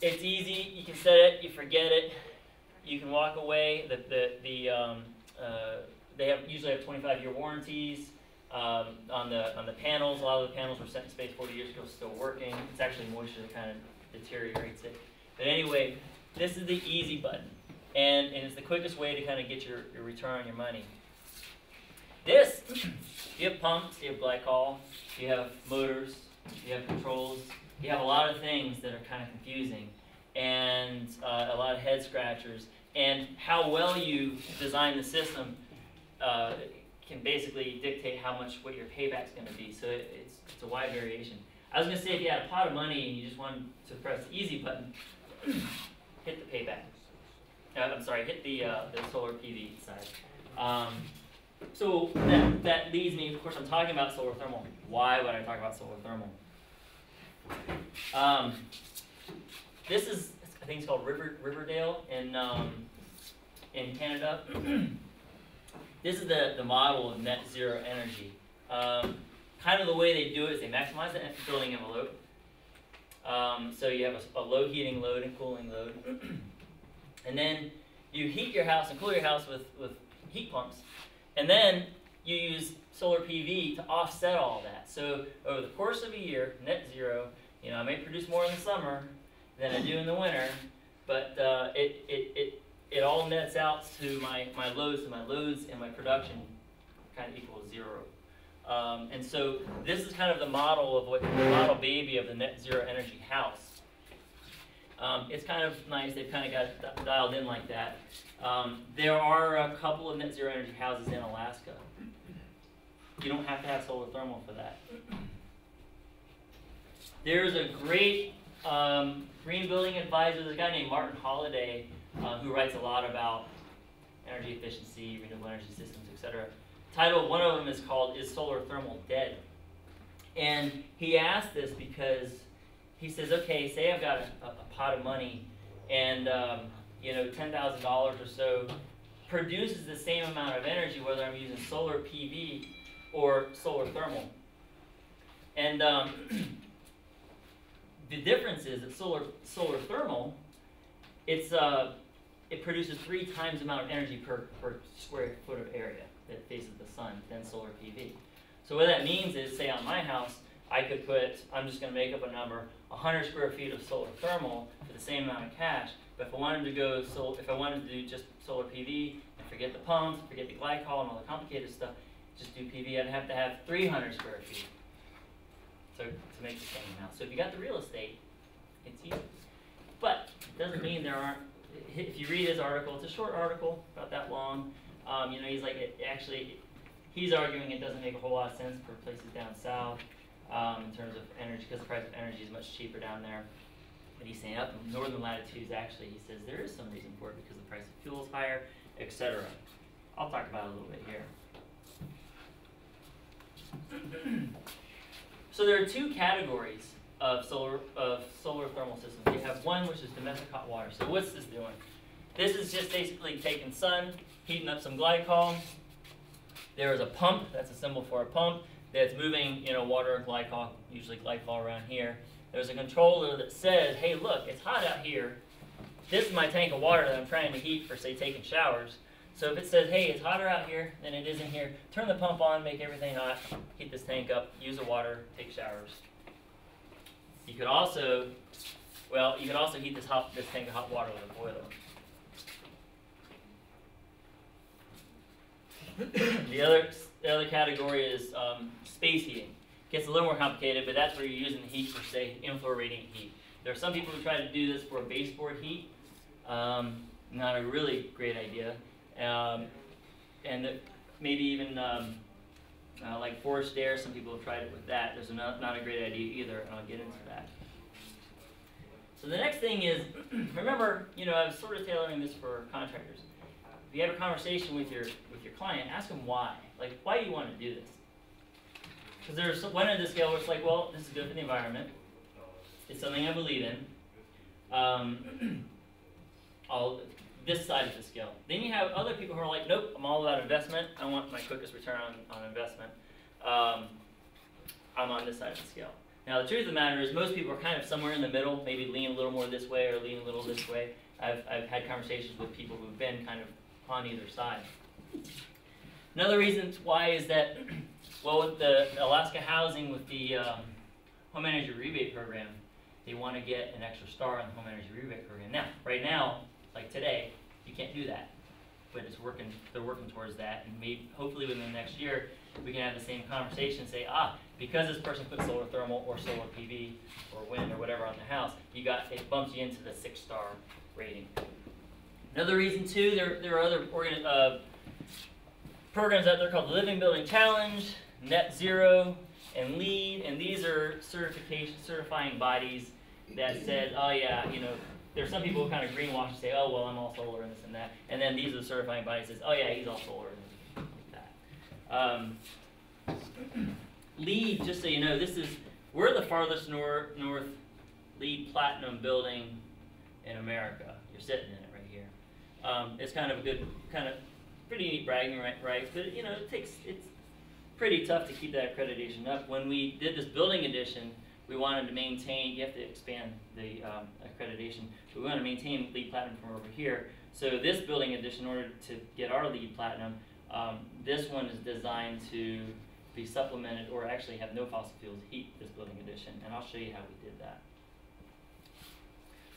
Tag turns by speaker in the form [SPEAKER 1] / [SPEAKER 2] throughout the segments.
[SPEAKER 1] it's easy. You can set it. You forget it. You can walk away. The the the um, uh, they have usually have 25 year warranties um, on the on the panels. A lot of the panels were set in space 40 years ago, still working. It's actually moisture that kind of deteriorates it. But anyway, this is the easy button, and, and it's the quickest way to kind of get your, your return on your money. This, you have pumps, you have glycol, you have motors, you have controls, you have a lot of things that are kind of confusing, and uh, a lot of head scratchers. And how well you design the system uh, can basically dictate how much what your payback is going to be. So it, it's, it's a wide variation. I was going to say if you had a pot of money and you just wanted to press the easy button, hit the payback. Uh, I'm sorry, hit the, uh, the solar PV side. Um, so that, that leads me, of course I'm talking about solar thermal. Why would I talk about solar thermal? Um, this is, I think it's called River, Riverdale in, um, in Canada. this is the, the model of net zero energy. Um, kind of the way they do it is they maximize the building envelope. Um, so you have a, a, low heating load and cooling load. and then you heat your house and cool your house with, with heat pumps. And then you use solar PV to offset all that. So over the course of a year, net zero, you know, I may produce more in the summer than I do in the winter, but uh, it, it, it, it all nets out to my, my loads, and my loads and my production kind of equals zero. Um, and so this is kind of the model of what the model baby of the net zero energy house. Um, it's kind of nice, they've kind of got dialed in like that. Um, there are a couple of net zero energy houses in Alaska. You don't have to have solar thermal for that. There's a great um, green building advisor, there's a guy named Martin Holladay uh, who writes a lot about energy efficiency, renewable energy systems, etc title, one of them is called Is Solar Thermal Dead? And he asked this because he says, okay, say I've got a, a, pot of money and, um, you know, $10,000 or so produces the same amount of energy whether I'm using solar PV or solar thermal. And um, the difference is that solar, solar thermal, it's, uh, it produces three times the amount of energy per, per square foot of area that faces the sun than solar PV. So what that means is, say on my house, I could put, I'm just going to make up a number, 100 square feet of solar thermal for the same amount of cash. But if I wanted to go, so if I wanted to do just solar PV and forget the pumps, forget the glycol and all the complicated stuff, just do PV, I'd have to have 300 square feet to, to make the same amount. So if you got the real estate, it's easy. But it doesn't mean there aren't, if you read his article, it's a short article, about that long, um, you know, he's like, it actually, he's arguing it doesn't make a whole lot of sense for places down south um, in terms of energy, because the price of energy is much cheaper down there. But he's saying up in northern latitudes, actually, he says there is some reason for it because the price of fuel is higher, etc. I'll talk about it a little bit here. So there are two categories of solar of solar thermal systems. You have one which is domestic hot water. So what's this doing? This is just basically taking sun, heating up some glycol. There is a pump, that's a symbol for a pump, that's moving you know, water and glycol, usually glycol around here. There's a controller that says, hey look, it's hot out here. This is my tank of water that I'm trying to heat for say taking showers. So if it says, hey, it's hotter out here than it is in here, turn the pump on, make everything hot, heat this tank up, use the water, take showers. You could also, well, you could also heat this, hot, this tank of hot water with a boiler. the other the other category is um, space heating. Gets a little more complicated, but that's where you're using the heat for, say, in-floor radiant heat. There are some people who try to do this for baseboard heat. Um, not a really great idea. Um, and maybe even um, uh, like forced air, some people have tried it with that. There's not, not a great idea either, and I'll get into that. So the next thing is, remember, you know, I was sort of tailoring this for contractors If you have a conversation with your with your client, ask them why. Like, why do you want to do this? Because there's one end of the scale where it's like, well, this is good for the environment. It's something I believe in. Um, all this side of the scale. Then you have other people who are like, nope, I'm all about investment. I want my quickest return on, on investment. Um, I'm on this side of the scale. Now, the truth of the matter is, most people are kind of somewhere in the middle, maybe lean a little more this way or lean a little this way. I've, I've had conversations with people who've been kind of on either side. Another reason why is that, well, with the Alaska Housing, with the um, Home Energy Rebate Program, they want to get an extra star on the Home Energy Rebate Program. Now, right now, like today, you can't do that, but it's working. They're working towards that, and maybe hopefully within the next year, we can have the same conversation and say, ah, because this person put solar thermal or solar PV or wind or whatever on the house, you got it bumps you into the six star rating. Another reason too, there there are other organ, uh, programs out there called the Living Building Challenge, Net Zero, and LEED, and these are certification certifying bodies that said, oh yeah, you know, there's some people who kind of greenwash and say, oh well, I'm all solar and this and that, and then these are the certifying bodies says, oh yeah, he's all solar and that. Um, LEED, just so you know, this is we're the farthest nor north LEED platinum building in America. You're sitting in it right here. Um, it's kind of a good, kind of pretty neat bragging rights, but you know, it takes it's pretty tough to keep that accreditation up. When we did this building addition, we wanted to maintain. You have to expand the um, accreditation. we want to maintain LEED platinum from over here. So this building addition, in order to get our LEED platinum, um, this one is designed to be supplemented or actually have no fossil fuels heat this building addition, and I'll show you how we did that.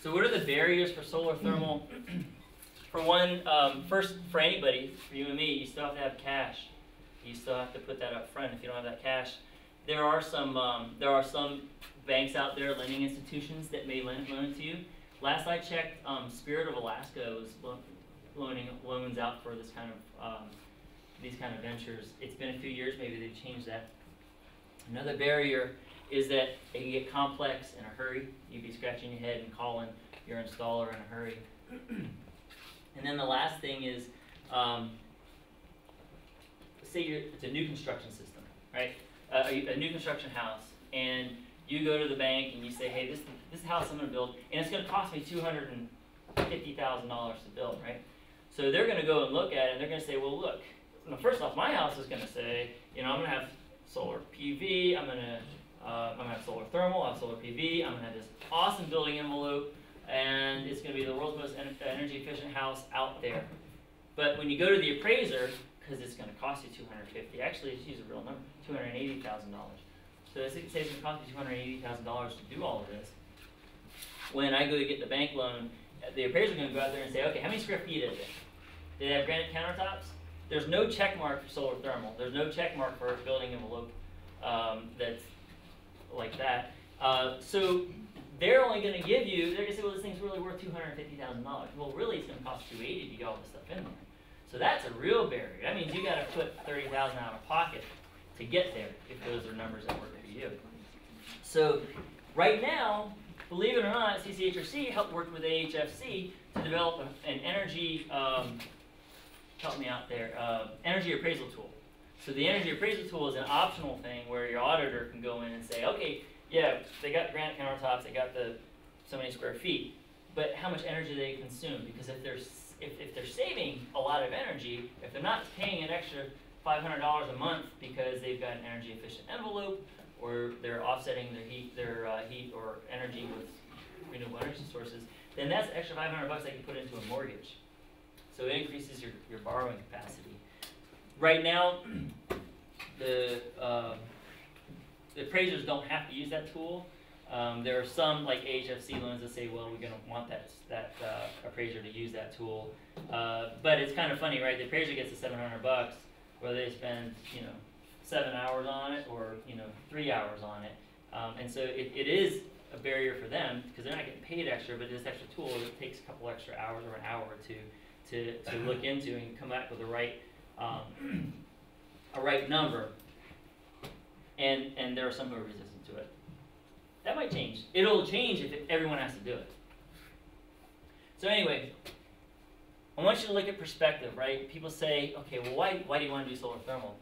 [SPEAKER 1] So what are the barriers for solar thermal? for one, um, first, for anybody, for you and me, you still have to have cash. You still have to put that up front if you don't have that cash. There are some, um, there are some banks out there, lending institutions that may lend loan to you. Last I checked, um, Spirit of Alaska was lo loaning loans out for this kind of um, these kind of ventures. It's been a few years, maybe they've changed that. Another barrier is that it can get complex in a hurry. You'd be scratching your head and calling your installer in a hurry. and then the last thing is, um, say it's a new construction system, right? A, a, new construction house, and you go to the bank and you say, hey, this this house I'm going to build, and it's going to cost me two hundred and fifty thousand dollars to build, right? So they're going to go and look at it, and they're going to say, well, look, first off, my house is going to say, you know, I'm going to have solar PV, I'm going to uh, I'm going to have solar thermal, I have solar PV, I'm going to have this awesome building envelope, and it's going to be the world's most en energy efficient house out there. But when you go to the appraiser, because it's going to cost you 250, actually, let's use a real number, $280,000. So let's say it's going to cost you $280,000 to do all of this. When I go to get the bank loan, the appraiser is going to go out there and say, okay, how many square feet is it? Do they have granite countertops? There's no check mark for solar thermal. There's no check mark for a building envelope um, that's like that. Uh, so they're only going to give you, they're going to say, well, this thing's really worth $250,000. Well, really, it's going to cost 280 to get all this stuff in there. So that's a real barrier. That means you got to put 30000 out of pocket to get there if those are numbers that work for you. So right now, believe it or not, CCHRC helped work with AHFC to develop an energy um, help me out there, uh, energy appraisal tool. So the energy appraisal tool is an optional thing where your auditor can go in and say, okay, yeah, they got granite countertops, they got the so many square feet, but how much energy do they consume? Because if they're if, if they're saving a lot of energy, if they're not paying an extra $500 a month because they've got an energy efficient envelope, or they're offsetting their heat, their uh, heat or energy with renewable energy sources, then that's extra 500 bucks they can put into a mortgage. So it increases your, your borrowing capacity. Right now, the, uh, the appraisers don't have to use that tool. Um, there are some like AHFC loans that say, well, we're going to want that, that uh, appraiser to use that tool. Uh, but it's kind of funny, right? The appraiser gets the 700 bucks, whether they spend, you know, seven hours on it or, you know, three hours on it. Um, and so it, it is a barrier for them because they're not getting paid extra, but this extra tool, it takes a couple extra hours or an hour or two to, to look into and come back with the right um, a right number. And and there are some who are resistant. That might change. It'll change if everyone has to do it. So anyway, I want you to look at perspective, right? People say, okay, well, why, why do you want to do solar thermal?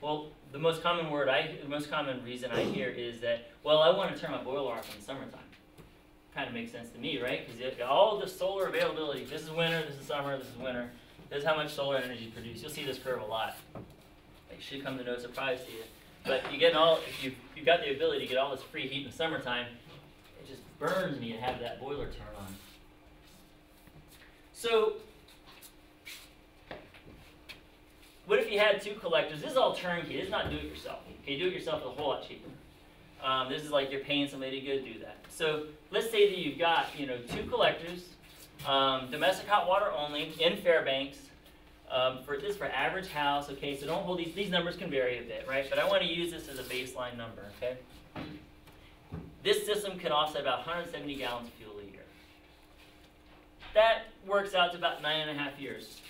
[SPEAKER 1] Well, the most common word I, the most common reason I hear is that, well, I want to turn my boiler off in the summertime kind of makes sense to me, right? Because all the solar availability, this is winter, this is summer, this is winter, this is how much solar energy produced. You'll see this curve a lot. It should come to no surprise to you. But you get all, if you, you've got the ability to get all this free heat in the summertime, it just burns me to have that boiler turn on. So, what if you had two collectors? This is all turnkey. This is not do it yourself. Okay, do it yourself is a whole lot cheaper. Um, this is like you're paying somebody to go do that. So let's say that you've got you know two collectors, um, domestic hot water only in Fairbanks. Um, for this for average house, okay. So don't hold these. These numbers can vary a bit, right? But I want to use this as a baseline number, okay. This system can offset about 170 gallons of fuel a year. That works out to about nine and a half years.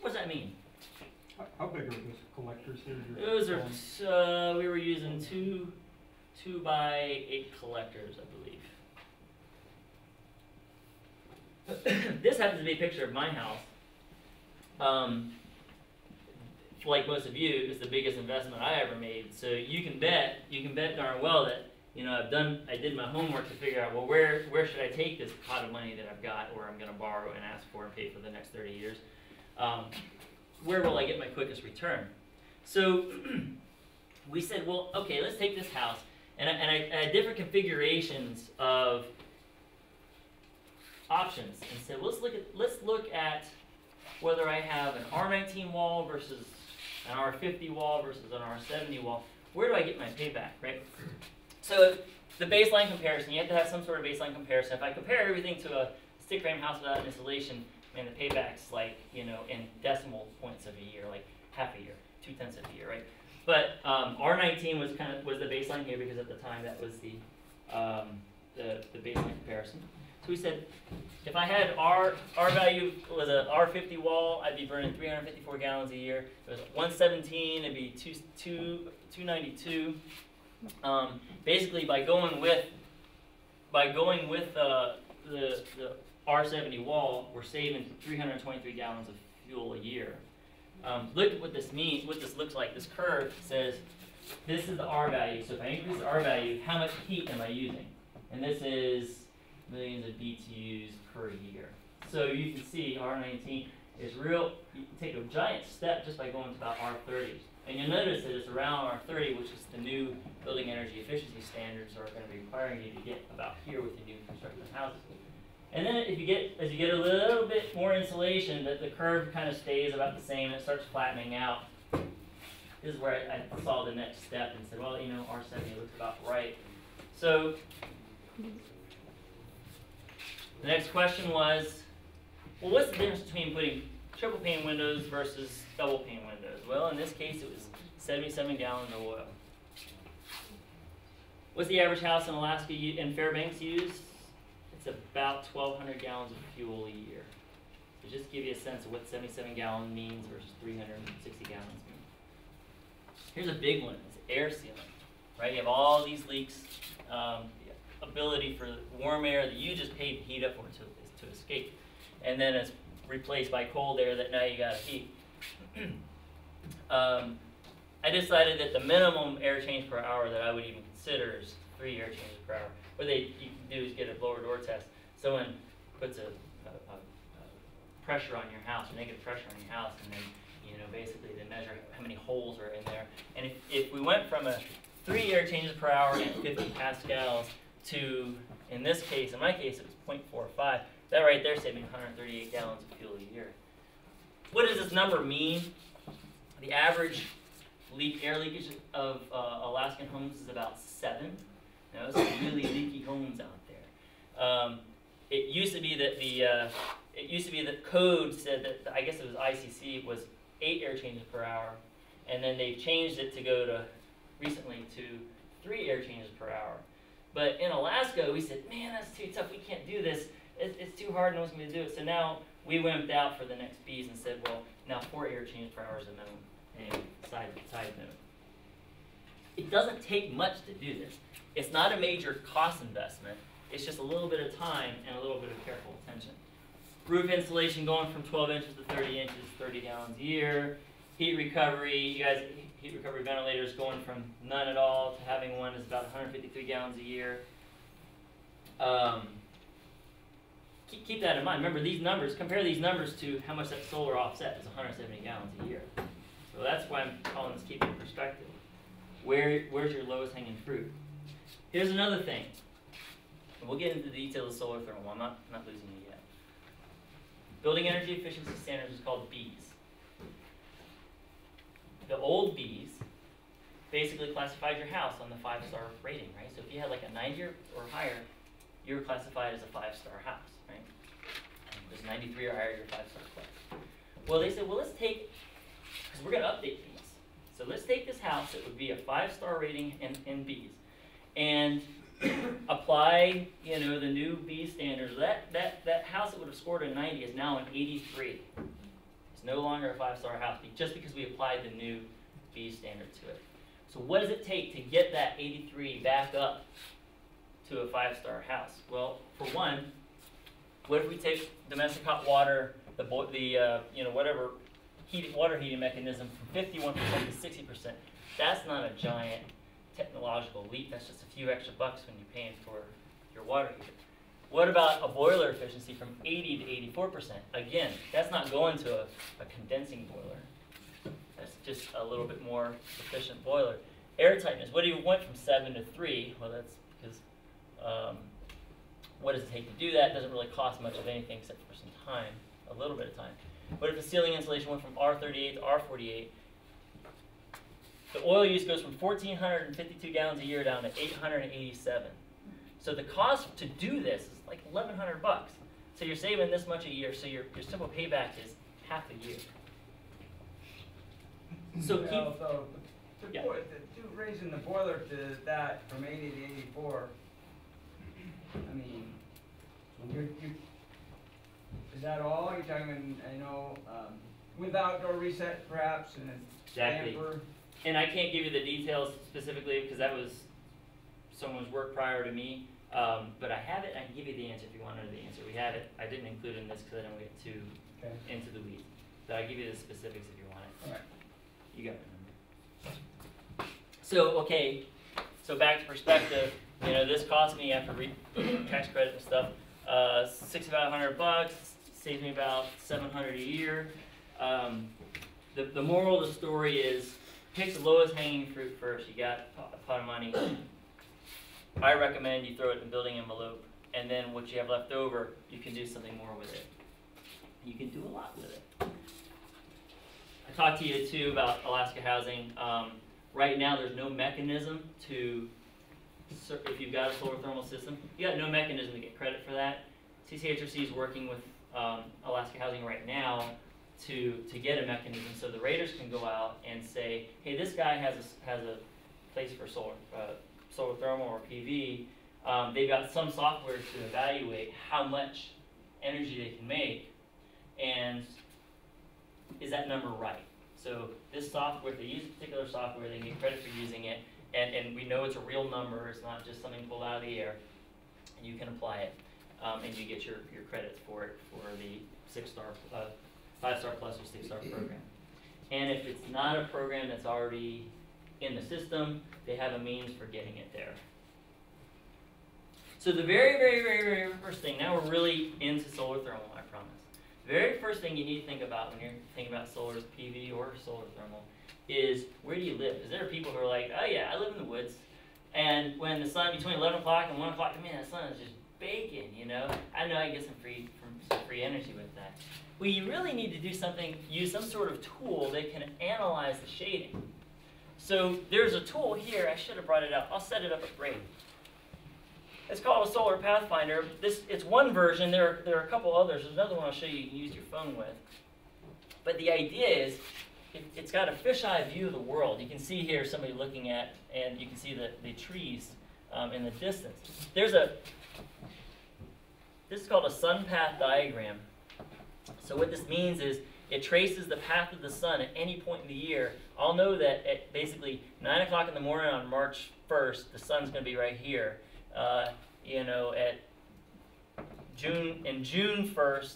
[SPEAKER 1] What does that mean?
[SPEAKER 2] How- How big are those collectors here?
[SPEAKER 1] Those are, uh, we were using two, two by eight collectors, I believe. this happens to be a picture of my house. Um, like most of you, it's the biggest investment I ever made. So you can bet, you can bet darn well that you know I've done, I did my homework to figure out well where where should I take this pot of money that I've got, or I'm going to borrow and ask for and pay for the next 30 years. Um, where will I get my quickest return? So we said, well, okay, let's take this house, and I, and I, I had different configurations of options, and said, well, let's look at let's look at whether I have an R19 wall versus an R50 wall versus an R70 wall. Where do I get my payback, right? So the baseline comparison, you have to have some sort of baseline comparison. If I compare everything to a stick frame house without insulation, man, the payback's like, you know, in decimal points of a year, like half a year, two tenths of a year, right? But um, R19 was kind of was the baseline here because at the time that was the um, the, the baseline comparison. So we said, if I had R R value was a R50 wall, I'd be burning 354 gallons a year. If it was 117, it'd be two, two, 292. Um, basically, by going with by going with uh, the the R70 wall, we're saving 323 gallons of fuel a year. Um, look at what this means, what this looks like. This curve says this is the R value. So if I increase the R value, how much heat am I using? And this is millions of BTUs per year. So you can see R19 is real, you can take a giant step just by going to about R30. And you'll notice that it's around R30, which is the new building energy efficiency standards are going to be requiring you to get about here with the new construction houses. And then if you get, as you get a little bit more insulation, that the curve kind of stays about the same, it starts flattening out. This is where I, I saw the next step and said, well, you know, R70 looks about right. So the next question was, well, what's the difference between putting triple pane windows versus double pane windows? Well, in this case, it was 77 gallons of oil. What's the average house in Alaska in Fairbanks use? It's about 1,200 gallons of fuel a year. So just to give you a sense of what 77 gallon means versus 360 gallons. Here's a big one, it's air sealing, right? You have all these leaks, um, ability for warm air that you just paid to heat up or to, to escape. And then it's replaced by cold air that now you gotta heat. um, I decided that the minimum air change per hour that I would even consider is three air changes per hour. What they do is get a blower door test. Someone puts a, a, a, pressure on your house, a negative pressure on your house, and then you know basically they measure how many holes are in there. And if, if we went from a three air changes per hour at 50 pascals to, in this case, in my case, it was 0.45. That right there saving 138 gallons of fuel a year. What does this number mean? The average leak air leakage of uh, Alaskan homes is about seven. Now, there's some really leaky homes out there. Um, it used to be that the uh, it used to be that code said that I guess it was ICC was eight air changes per hour, and then they've changed it to go to recently to three air changes per hour. But in Alaska, we said, man, that's too tough. We can't do this. It, it's too hard. No one's going to do it. So now we wimped out for the next BEES and said, well, now four air changes per hour is a minimum. And side side note, it doesn't take much to do this. It's not a major cost investment. It's just a little bit of time and a little bit of careful attention. Roof insulation going from 12 inches to 30 inches, 30 gallons a year. Heat recovery, you guys, heat recovery ventilators going from none at all to having one is about 153 gallons a year. Um, keep, keep that in mind. Remember these numbers, compare these numbers to how much that solar offset is 170 gallons a year. So that's why I'm calling this keeping perspective. Where, where's your lowest hanging fruit? Here's another thing. We'll get into the details of solar thermal. I'm not, not losing you yet. Building energy efficiency standards is called BEES. Old BEES basically classified your house on the five star rating, right? So if you had like a 90 or, or higher, you were classified as a five star house, right? It was 93 or higher, you're five star plus. Well, they said, well, let's take, because we're going to update these. So let's take this house that would be a five star rating in, in BEES and apply, you know, the new B standards. That, that, that house that would have scored a 90 is now an 83. It's no longer a five star house just because we applied the new B standard to it. So what does it take to get that 83 back up to a five star house? Well, for one, what if we take domestic hot water, the, the uh, you know, whatever heating, water heating mechanism from 51% to 60%? That's not a giant technological leap. That's just a few extra bucks when you're paying for your water heater. What about a boiler efficiency from 80 to 84%? Again, that's not going to a, a condensing boiler. Just a little bit more efficient boiler. Air tightness, what do you want from 7 to 3? Well, that's because um, what does it take to do that? It doesn't really cost much of anything except for some time, a little bit of time. What if the ceiling insulation went from R38 to R48? The oil use goes from 1,452 gallons a year down to 887. So the cost to do this is like 1,100 bucks. So you're saving this much a year, so your, your simple payback is half a year. So keep,
[SPEAKER 3] Well, the,
[SPEAKER 1] Yeah.
[SPEAKER 3] boi- the, to raising the boiler to that from eighty to eighty-four, I mean, you, you, is that all? You're talking, about, I know, um, with outdoor reset perhaps and
[SPEAKER 1] Exactly.
[SPEAKER 3] damper?
[SPEAKER 1] and I can't give you the details specifically because that was someone's work prior to me. Um, but I have it. I can give you the answer if you want to know the answer. We have it. I didn't include it in this because I didn't want to get too
[SPEAKER 3] Okay,
[SPEAKER 1] into the weeds. But I'll give you the specifics if you want it. You got it. So, okay, so back to perspective, you know, this cost me after re- tax credit and stuff, uh, sixty-five hundred bucks, saves me about seven hundred a year. Um, the, the moral of the story is, pick the lowest hanging fruit first, you got a pot- a pot of money. I recommend you throw it in a building envelope, and then what you have left over, you can do something more with it. You can do a lot with it. I talked to you too about Alaska Housing. Um, right now, there's no mechanism to, if you've got a solar thermal system, you got no mechanism to get credit for that. CCHRC is working with um, Alaska Housing right now to, to get a mechanism so the raters can go out and say, hey, this guy has a, has a place for solar, uh, solar thermal or PV. Um, they've got some software to evaluate how much energy they can make, and is that number right? So this software, if they use a particular software, they get credit for using it, and, and we know it's a real number, it's not just something pulled out of the air, and you can apply it, um, and you get your, your credits for it for the six-star, uh, five-star plus or six-star program. And if it's not a program that's already in the system, they have a means for getting it there. So the very, very, very, very first thing, now we're really into solar thermal, I promise. Very first thing you need to think about when you're thinking about solar PV or solar thermal is where do you live? Is there people who are like, oh yeah, I live in the woods. And when the sun, between 11 o'clock and 1 o'clock, man, the sun is just baking, you know? I know I can get some free, some free energy with that. Well, you really need to do something, use some sort of tool that can analyze the shading. So there's a tool here, I should have brought it up. I'll set it up at break. It's called a Solar Pathfinder. This it's one version. There there are a couple others. There's another one I'll show you. You can use your phone with. But the idea is, it, it's got a fisheye view of the world. You can see here somebody looking at, and you can see the the trees um, in the distance. There's a. This is called a sun path diagram. So what this means is it traces the path of the sun at any point in the year. I'll know that at basically 9 o'clock in the morning on March 1st, the sun's going to be right here. Uh, you know, at June, in June 1st,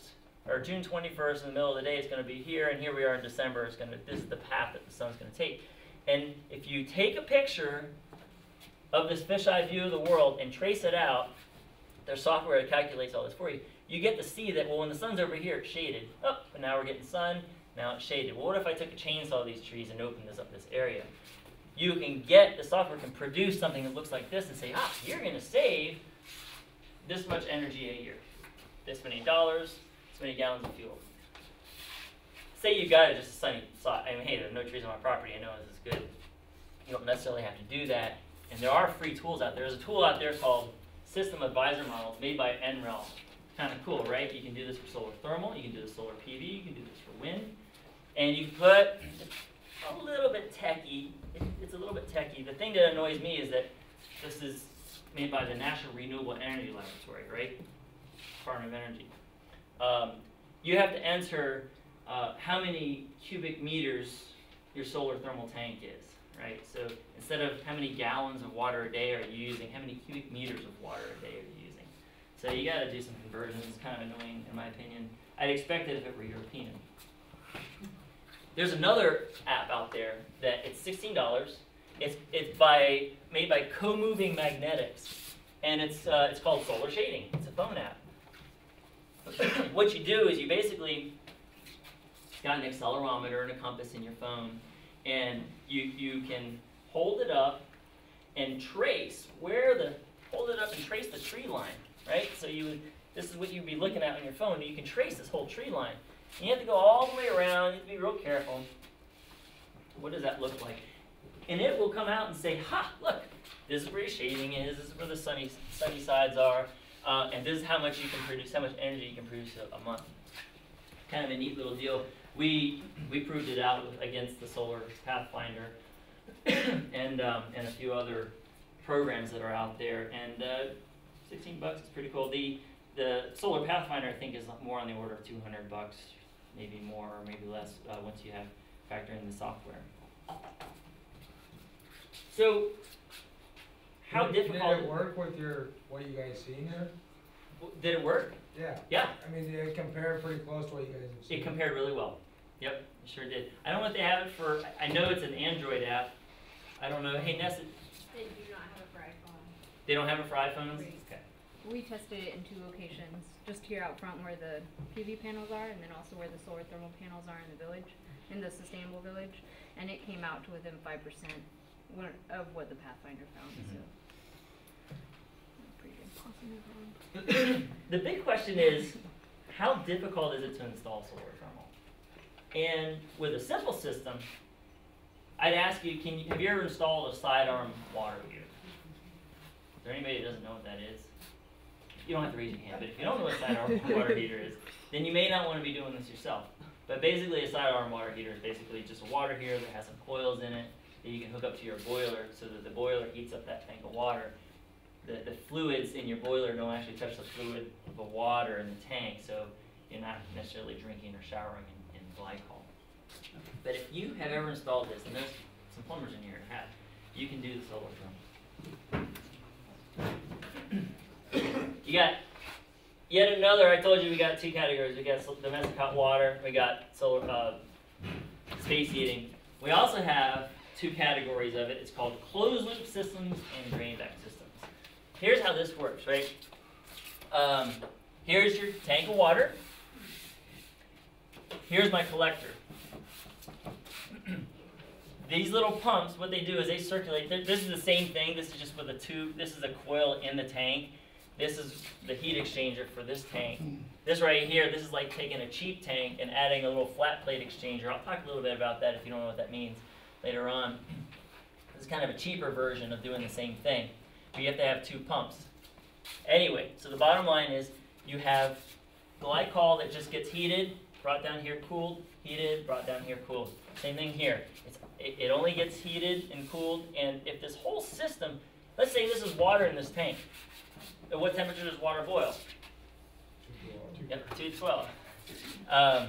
[SPEAKER 1] or June 21st in the middle of the day, it's going to be here, and here we are in December, it's going to, this is the path that the sun's going to take. And if you take a picture of this fisheye view of the world and trace it out, there's software that calculates all this for you. You get to see that, well, when the sun's over here, it's shaded. Oh, but now we're getting sun. now it's shaded. Well, what if I took a chainsaw of these trees and opened this up this area? You can get, the software can produce something that looks like this and say, ah, you're gonna save this much energy a year. This many dollars, this many gallons of fuel. Say you've got just a sunny spot. I mean, hey, there's no trees on my property. I know this is good. You don't necessarily have to do that. And there are free tools out there. There's a tool out there called System Advisor Models made by NREL. Kind of cool, right? You can do this for solar thermal. You can do this solar PV. You can do this for wind. And you put a little bit techy. It, it's a little bit techy. The thing that annoys me is that this is made by the National Renewable Energy Laboratory, right? Department of Energy. Um, you have to enter uh, how many cubic meters your solar thermal tank is, right? So instead of how many gallons of water a day are you using, how many cubic meters of water a day are you using? So you got to do some conversions. It's kind of annoying, in my opinion. I'd expect it if it were European. There's another app out there that it's sixteen dollars. It's it's by made by Comoving Magnetics, and it's uh, it's called Solar Shading. It's a phone app. what you do is you basically got an accelerometer and a compass in your phone, and you you can hold it up and trace where the hold it up and trace the tree line, right? So you would this is what you'd be looking at on your phone. You can trace this whole tree line. You have to go all the way around. You have to be real careful. What does that look like? And it will come out and say, "Ha! Look, this is where your shading is. This is where the sunny sunny sides are, uh, and this is how much you can produce, how much energy you can produce a, a month." Kind of a neat little deal. We we proved it out against the Solar Pathfinder and um, and a few other programs that are out there. And uh, 16 bucks is pretty cool. The the Solar Pathfinder I think is more on the order of 200 bucks, maybe more or maybe less uh, once you have factor in the software. So, how
[SPEAKER 4] Did-
[SPEAKER 1] difficult
[SPEAKER 4] Did it work with your, what you guys seen here?
[SPEAKER 1] Did it work?
[SPEAKER 4] Yeah.
[SPEAKER 1] Yeah.
[SPEAKER 4] I mean, it compared pretty close to what you guys have seen?
[SPEAKER 1] It compared really well. Yep, it sure did. I don't know if they have it for. I I know it's an Android app. I don't know. Hey Ness,
[SPEAKER 5] They do not have it for iPhone.
[SPEAKER 1] they don't have it for iPhones. Okay.
[SPEAKER 5] We tested it in two locations, just here out front where the PV panels are, and then also where the solar thermal panels are in the village, in the sustainable village, and it came out to within five percent of what the Pathfinder found, so. Mm-hmm. Pretty good.
[SPEAKER 1] the big question is, how difficult is it to install solar thermal? And with a simple system, I'd ask you, can you, have you ever installed a sidearm water heater? Is there anybody that doesn't know what that is? You don't have to raise your hand, but if you don't know what a sidearm water heater is, then you may not want to be doing this yourself. But basically, a sidearm water heater is basically just a water heater that has some coils in it that you can hook up to your boiler so that the boiler heats up that tank of water. The, the fluids in your boiler don't actually touch the fluid of the water in the tank, so you're not necessarily drinking or showering in, in glycol. But if you have ever installed this, and there's some plumbers in here that have, you can do the solar thermal. You got yet another, I told you we got two categories. We got domestic hot water, we got solar, uh, space heating. We also have two categories of it. It's called closed loop systems and drain back systems. Here's how this works, right? Um, here's your tank of water. Here's my collector. These little pumps, what they do is they circulate. This is the same thing. This is just with a tube. This is a coil in the tank. This is the heat exchanger for this tank. This right here, this is like taking a cheap tank and adding a little flat plate exchanger. I'll talk a little bit about that if you don't know what that means later on. This is kind of a cheaper version of doing the same thing. But you have to have two pumps. Anyway, so the bottom line is you have glycol that just gets heated, brought down here, cooled, heated, brought down here, cooled. Same thing here. It, it only gets heated and cooled, and if this whole system, let's say this is water in this tank. At what temperature does water boil? Yep, two twelve. Um,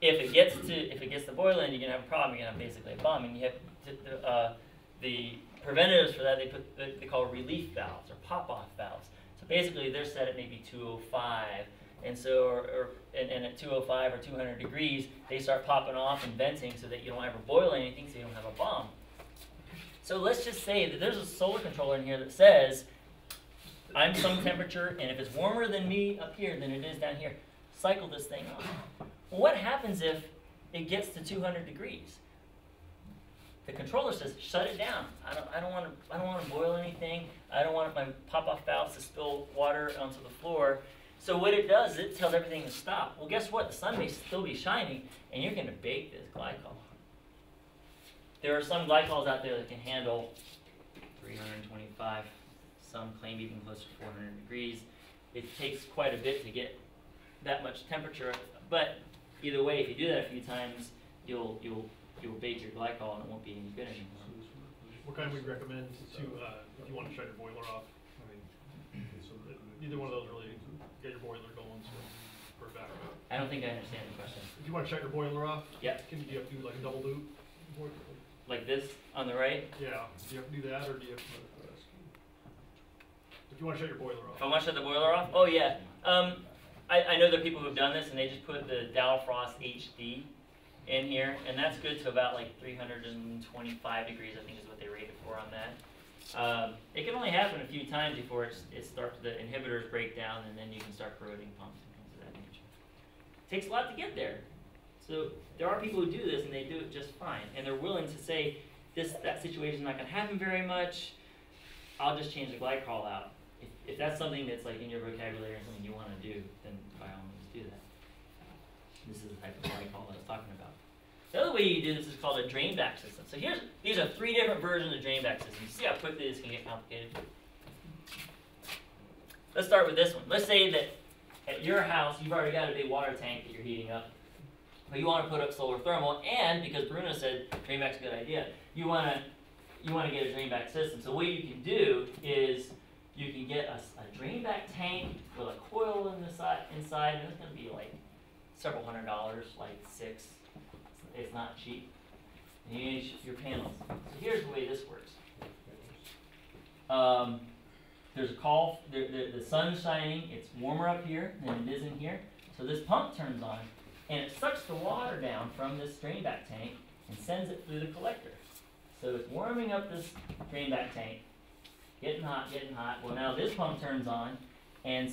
[SPEAKER 1] if it gets to if it gets to boiling, you're gonna have a problem. You're gonna have basically a bomb, and you have to, the, uh, the preventatives for that. They put they call relief valves or pop off valves. So basically, they're set at maybe 205, and so or, or and, and at 205 or 200 degrees, they start popping off and venting so that you don't ever boil anything, so you don't have a bomb. So let's just say that there's a solar controller in here that says I'm some temperature, and if it's warmer than me up here than it is down here, cycle this thing on. Well, what happens if it gets to two hundred degrees. The controller says, shut it down. I don't, I don't wanna, I don't wanna boil anything. I don't want my pop-off valves to spill water onto the floor. So what it does, it tells everything to stop. Well, guess what? The sun may still be shining, and you're gonna bake this glycol. There are some glycols out there that can handle 325. Some claim even close to 400 degrees. It takes quite a bit to get that much temperature, but either way, if you do that a few times, you'll you'll you'll bake your glycol and it won't be any good anymore.
[SPEAKER 6] What kind would you recommend to, uh, if you wanna shut your boiler off? I mean, so that, either one of those really, get your boiler going, so, for backup.
[SPEAKER 1] I don't think I understand the question.
[SPEAKER 6] If you wanna shut your boiler off?
[SPEAKER 1] Yep.
[SPEAKER 6] Can, do you have to do like a double loop?
[SPEAKER 1] Like this on the right.
[SPEAKER 6] Yeah, do you have to do that, or do you have to? If you wanna shut your boiler
[SPEAKER 1] If I want to shut the boiler off, oh yeah. Um, I, I know there are people who've done this and they just put the Dowfrost HD in here, and that's good to about like 325 degrees. I think is what they rated for on that. Um, it can only happen a few times before it's, it starts the inhibitors break down, and then you can start corroding pumps and things of that nature. It takes a lot to get there. So there are people who do this and they do it just fine, and they're willing to say this that situation's not going to happen very much. I'll just change the glycol out. If, that's something that's like in your vocabulary or something you want to do, then by all means do that. This is the type of glycol I was talking about. The other way you do this is called a drain back system. So here's these are three different versions of drain back systems. See how quickly this can get complicated? Let's start with this one. Let's say that at your house you've already got a big water tank that you're heating up. But you want to put up solar thermal, and because Bruno said drain back's a good idea, you want to you want to get a drain back system. So what you can do is you can get a, drain back tank with a coil in the side, inside, and it's going to be like several hundred dollars, like six. It's, not cheap. And you use your panels. So here's the way this works. Um, there's a call, the, sun's shining, it's warmer up here than it is in here. So this pump turns on, and it sucks the water down from this drain back tank and sends it through the collector. So it's warming up this drain back tank, getting hot, getting hot. Well, now this pump turns on and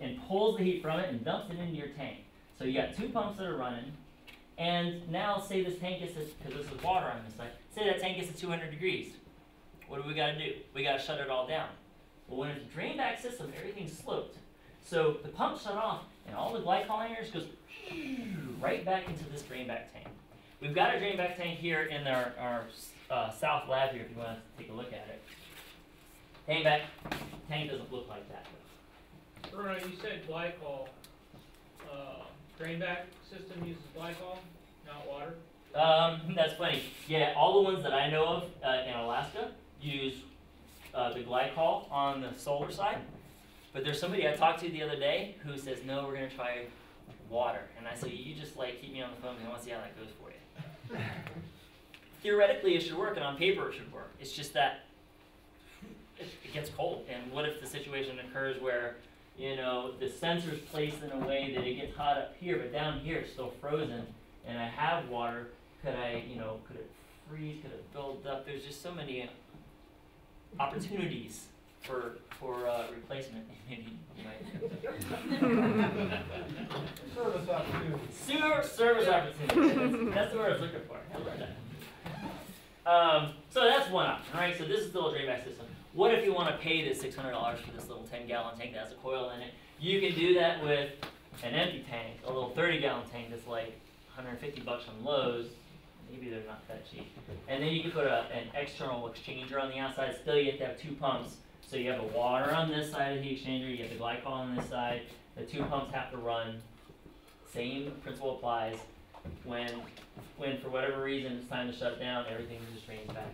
[SPEAKER 1] and pulls the heat from it and dumps it into your tank. So you got two pumps that are running, and now say this tank gets because this is water on this side. Say that tank gets to 200 degrees. What do we got to do? We got to shut it all down. Well, when it's a drain back system, everything's sloped. So the pump shut off, and all the glycol in here goes right back into this drain back tank. We've got a drain back tank here in our, our uh, south lab here if you want to take a look at it. Drain back tank doesn't look like that.
[SPEAKER 7] Bruno, you said glycol, uh, drain back system uses glycol, not water?
[SPEAKER 1] Um, that's funny. Yeah, all the ones that I know of uh, in Alaska use uh, the glycol on the solar side. But there's somebody I talked to the other day who says, no, we're going to try water. And I said, you just like keep me on the phone because I want to see how that goes for you. Theoretically, it should work, and on paper, it should work. It's just that it, it gets cold. And what if the situation occurs where, you know, the sensor's placed in a way that it gets hot up here, but down here it's still frozen, and I have water? Could I, you know, could it freeze? Could it build up? There's just so many opportunities for for uh, replacement. Maybe you might
[SPEAKER 2] Service opportunity.
[SPEAKER 1] Sewer service opportunity. That's, the word I was looking for. How about that? Um, so that's one option, right? So this is still a drainback system. What if you want to pay this six hundred dollars for this little ten gallon tank that has a coil in it? You can do that with an empty tank, a little thirty gallon tank that's like 150 bucks on Lowe's. Maybe they're not that cheap. And then you can put a, an external exchanger on the outside. Still, you have to have two pumps. So you have the water on this side of the exchanger. You have the glycol on this side. The two pumps have to run. Same principle applies. When, when for whatever reason it's time to shut down, everything just drains back.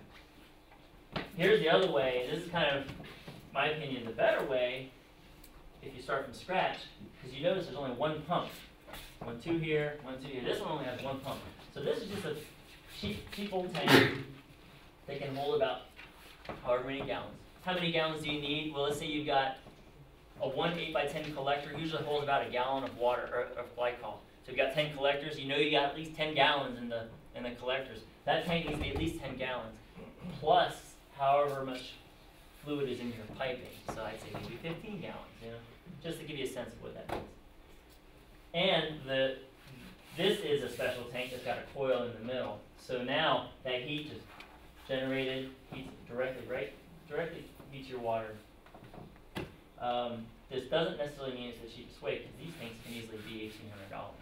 [SPEAKER 1] Here's the other way. and This is kind of, my opinion, the better way. If you start from scratch, because you notice there's only one pump. One two here, one two here. This one only has one pump. So this is just a cheap, cheap old tank. They can hold about however many gallons. How many gallons do you need? Well, let's say you've got a one eight by ten collector. Usually holds about a gallon of water or of glycol. So you've got ten collectors. You know you got at least ten gallons in the in the collectors. That tank needs to be at least ten gallons, plus however much fluid is in your piping. So I'd say maybe fifteen gallons. You know, just to give you a sense of what that means. And the This is a special tank that's got a coil in the middle. So now that heat is generated, heats directly, right, directly heats your water. Um, this doesn't necessarily mean it's the cheapest way, because these tanks can easily be eighteen hundred dollars.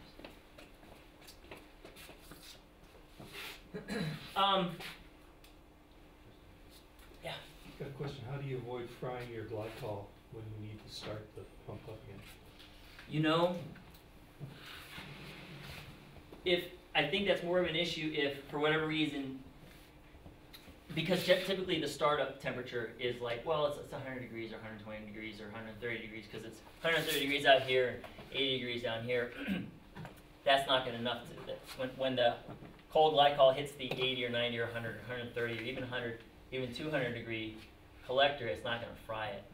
[SPEAKER 1] Um,
[SPEAKER 8] Got a question, how do you avoid frying your glycol when you need to start the pump up again?
[SPEAKER 1] you know, if, I think that's more of an issue if, for whatever reason, because typically the startup temperature is like, well, it's, it's hundred degrees or hundred twenty degrees or hundred thirty degrees, cause it's hundred thirty degrees out here, eighty degrees down here. That's not gonna enough to, when, when the cold glycol hits the eighty or ninety or hundred or hundred thirty or even hundred, even two hundred degree collector, it's not gonna fry it.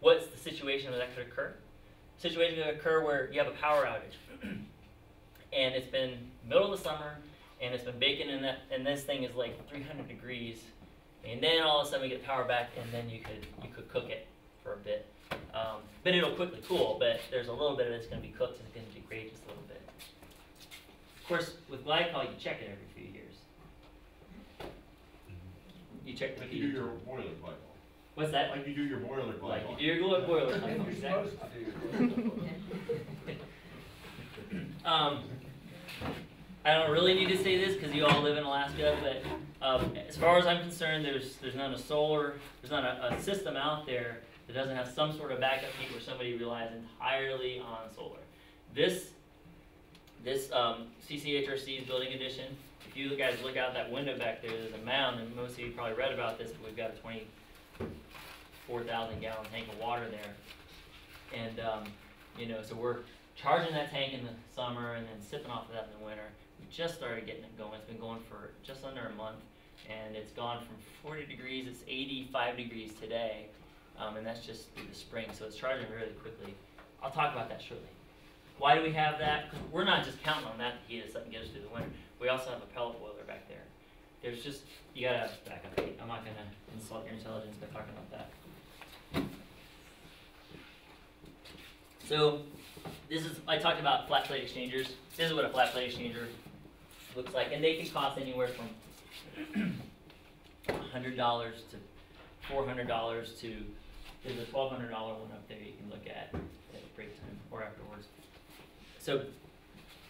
[SPEAKER 1] What's the situation that could occur? Situation could occur where you have a power outage. and it's been middle of the summer and it's been baking in that and this thing is like 300 degrees and then all of a sudden we get power back and then you could you could cook it for a bit um, but it'll quickly cool but there's a little bit of it's going to be cooked and it's going to degrade just a little bit of course with glycol you check it every few years you check the
[SPEAKER 9] Like you do
[SPEAKER 1] heat
[SPEAKER 9] your boiler glycol.
[SPEAKER 1] what's that
[SPEAKER 9] Like you do your boiler glycol.
[SPEAKER 1] like you do your boiler
[SPEAKER 2] That's what
[SPEAKER 1] glycol,
[SPEAKER 2] you're
[SPEAKER 1] exactly.
[SPEAKER 2] supposed to do.
[SPEAKER 1] Um, I don't really need to say this because you all live in Alaska, but um, as far as I'm concerned, there's there's not a solar, there's not a, a system out there that doesn't have some sort of backup heat where somebody relies entirely on solar. This this um, CCHRC's building addition. You guys look out that window back there, there's a mound, and most of you probably read about this, but we've got a 24,000 gallon tank of water there, and um, you know, so we're charging that tank in the summer and then sipping off of that in the winter. We just started getting it going. It's been going for just under a month, and it's gone from 40 degrees. It's 85 degrees today, um, and that's just through the spring. So it's charging really quickly. I'll talk about that shortly. Why do we have that? 'Cause we're not just counting on that to heat us up and get us through the winter. We also have a pellet boiler back there. There's just you gotta back up. I'm not gonna insult your intelligence by talking about that. So this is, I talked about flat plate exchangers. This is what a flat plate exchanger looks like, and they can cost anywhere from hundred dollars to four hundred dollars to, there's a twelve hundred dollar one up there you can look at at break time or afterwards. So,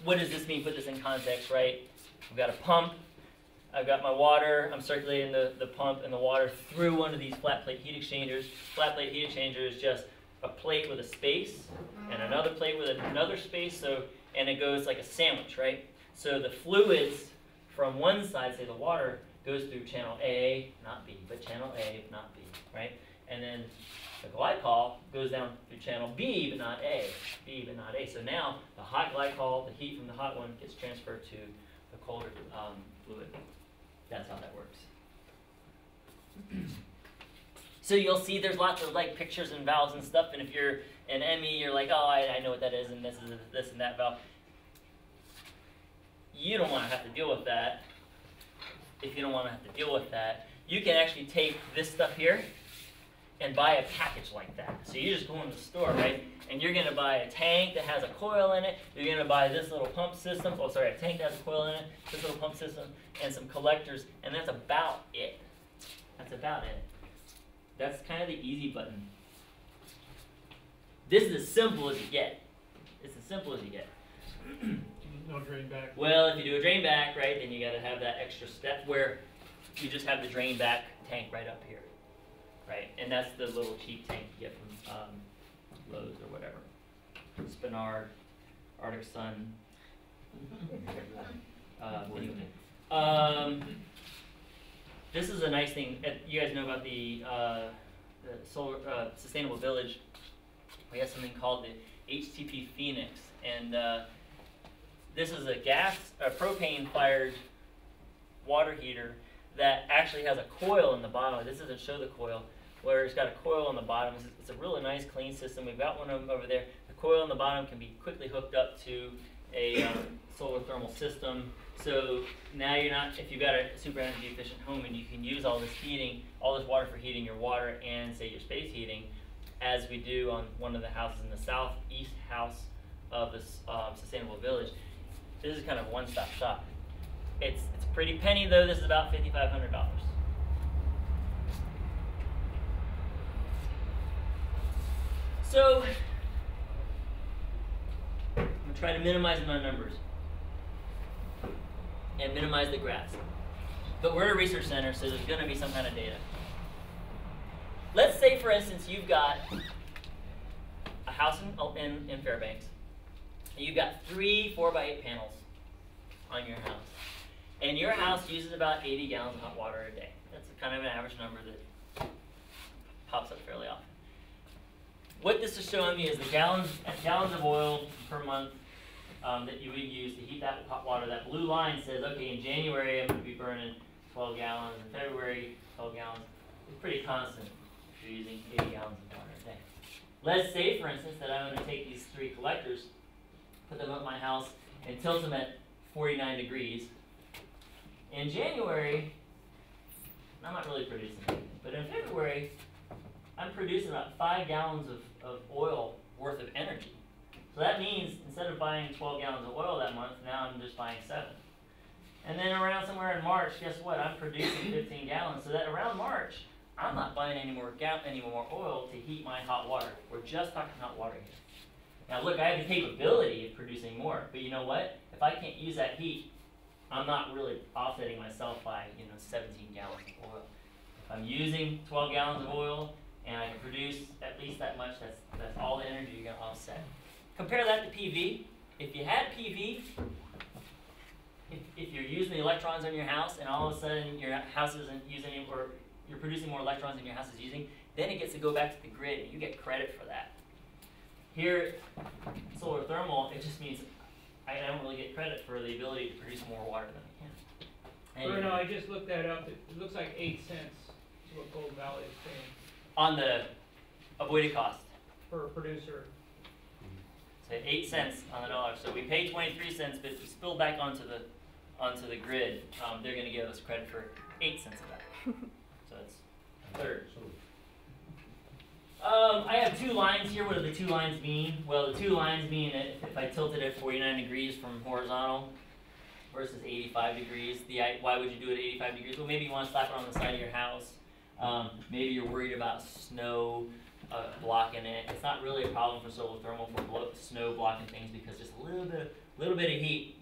[SPEAKER 1] what does this mean? Put this in context, right? We've got a pump, I've got my water, I'm circulating the, the pump and the water through one of these flat plate heat exchangers. Flat plate heat exchanger is just a plate with a space and another plate with another space, so, and it goes like a sandwich, right? So the fluids from one side, say the water, goes through channel A, not B, but channel A, not B, right? And then the glycol goes down through channel B, but not A, B, but not A. So now the hot glycol, the heat from the hot one gets transferred to the colder um, fluid. That's how that works. So you'll see there's lots of like pictures and valves and stuff, and if you're an ME, you're like, oh, I, I know what that is, and this is this and that valve. You don't want to have to deal with that. If you don't want to have to deal with that, you can actually take this stuff here and buy a package like that. So you just go in the store, right? And you're gonna buy a tank that has a coil in it. You're gonna buy this little pump system. Oh, sorry, a tank that has a coil in it. This little pump system and some collectors, and that's about it. That's about it. That's kind of the easy button. This is as simple as you get. It's as simple as you get.
[SPEAKER 6] No drain back.
[SPEAKER 1] Well, if you do a drain back, right, then you gotta have that extra step where you just have the drain back tank right up here. Right, and that's the little cheap tank you get from, um, Lowe's or whatever. Spenard, Arctic Sun. Uh, anyway. Um, this is a nice thing, uh, you guys know about the, uh, the solar, uh, sustainable village. We have something called the HTP Phoenix, and, uh, this is a gas, a propane fired water heater that actually has a coil in the bottom. This doesn't show the coil, where it's got a coil on the bottom. It's, it's a really nice clean system. We've got one of them over there. The coil on the bottom can be quickly hooked up to a um, solar thermal system. So now you're not, if you've got a super energy efficient home and you can use all this heating, all this water for heating your water and say your space heating, as we do on one of the houses in the southeast house of this um, sustainable village. This is kind of one-stop shop. It's, it's pretty penny though, this is about $5,500. So I'm gonna try to minimize my numbers and minimize the graphs. But we're a research center, so there's gonna be some kind of data. Let's say, for instance, you've got a house in, oh, in, in Fairbanks. And you've got three four by eight panels on your house. And your house uses about 80 gallons of hot water a day. That's kind of an average number that pops up fairly often. What this is showing me is the gallons gallons of oil per month um, that you would use to heat that hot water. That blue line says, okay, in January I'm going to be burning 12 gallons. In February, 12 gallons. It's pretty constant if you're using 80 gallons of water a day. Let's say, for instance, that I'm going to take these three collectors, put them at my house, and tilt them at 49 degrees. In January, I'm not really producing anything, but in February, I'm producing about five gallons of, of oil worth of energy. So that means instead of buying 12 gallons of oil that month, now I'm just buying seven. And then around somewhere in March, guess what? I'm producing 15 gallons. So that around March, I'm not buying any more gal- any more oil to heat my hot water. We're just talking hot water here. Now look, I have the capability of producing more, but you know what? If I can't use that heat, I'm not really offsetting myself by you know 17 gallons of oil. If I'm using 12 gallons of oil and I can produce at least that much, that's that's all the energy you're gonna offset. Compare that to PV. If you had PV, if, if you're using the electrons in your house and all of a sudden your house isn't using or you're producing more electrons than your house is using, then it gets to go back to the grid and you get credit for that. Here, solar thermal, it just means I don't really get credit for the ability to produce more water than I can.
[SPEAKER 7] Bruno, I just looked that up, it, looks like eight cents is what Golden Valley is paying
[SPEAKER 1] on the avoided cost,
[SPEAKER 7] per producer.
[SPEAKER 1] so eight cents on the dollar. So we pay 23 cents, but if we spill back onto the onto the grid, um, they're going to give us credit for eight cents of that. so it's a third. Um, I have two lines here. What do the two lines mean? Well, the two lines mean that if I tilt it at 49 degrees from horizontal versus 85 degrees, the why would you do it at 85 degrees? Well, maybe you want to slap it on the side of your house. Um, maybe you're worried about snow uh, blocking it. It's not really a problem for solar thermal for blo- snow blocking things because just a little bit, little bit of heat